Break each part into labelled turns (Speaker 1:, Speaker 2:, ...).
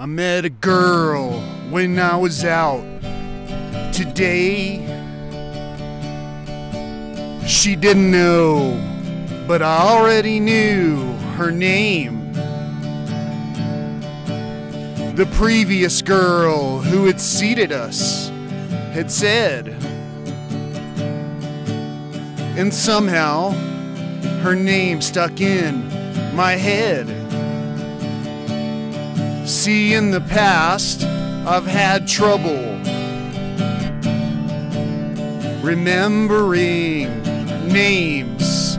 Speaker 1: I met a girl when I was out today. She didn't know, but I already knew her name. The previous girl who had seated us had said, and somehow her name stuck in my head. See, in the past, I've had trouble remembering names,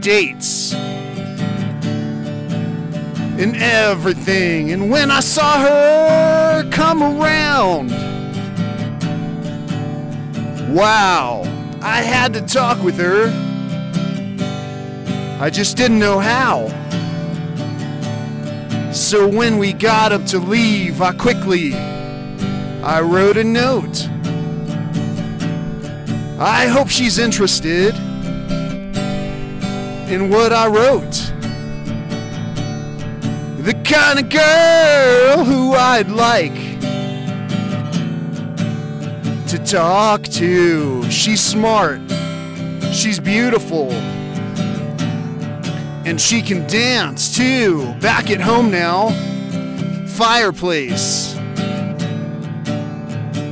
Speaker 1: dates, and everything. And when I saw her come around, wow, I had to talk with her. I just didn't know how. So when we got up to leave, I quickly I wrote a note. I hope she's interested in what I wrote. The kind of girl who I'd like to talk to. She's smart. She's beautiful. And she can dance too. Back at home now. Fireplace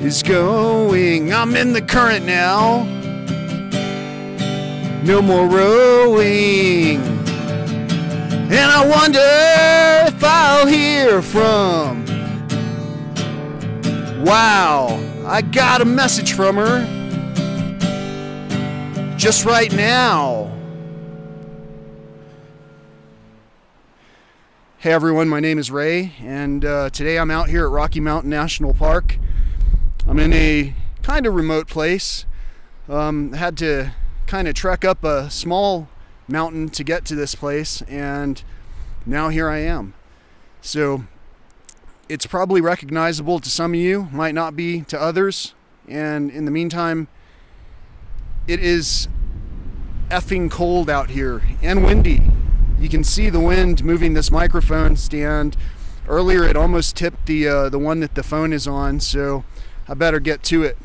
Speaker 1: is going. I'm in the current now. No more rowing. And I wonder if I'll hear from. Wow, I got a message from her. Just right now. Hey everyone, my name is Ray, and uh, today I'm out here at Rocky Mountain National Park. I'm in a kind of remote place. Um, had to kind of trek up a small mountain to get to this place, and now here I am. So it's probably recognizable to some of you, might not be to others. And in the meantime, it is effing cold out here and windy. You can see the wind moving this microphone stand. Earlier, it almost tipped the uh, the one that the phone is on, so I better get to it.